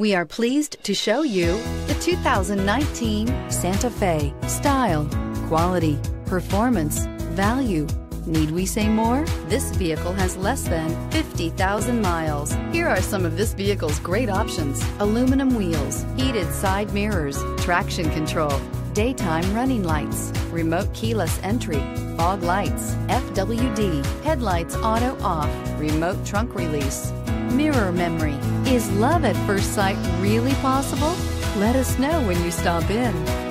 We are pleased to show you the 2019 Santa Fe. Style, quality, performance, value. Need we say more? This vehicle has less than 50,000 miles. Here are some of this vehicle's great options. Aluminum wheels, heated side mirrors, traction control, daytime running lights, remote keyless entry, fog lights, FWD, headlights auto off, remote trunk release, mirror memory. Is love at first sight really possible? Let us know when you stop in.